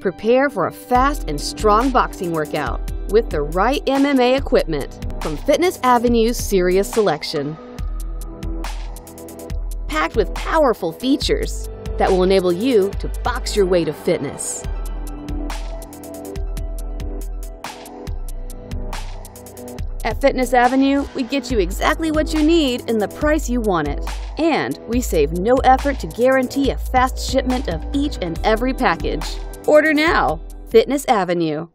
Prepare for a fast and strong boxing workout with the right MMA equipment from Fitness Avenue's Serious Selection. Packed with powerful features that will enable you to box your way to fitness. At Fitness Avenue, we get you exactly what you need in the price you want it. And we save no effort to guarantee a fast shipment of each and every package. Order now. Fitness Avenue.